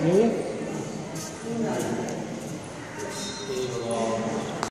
E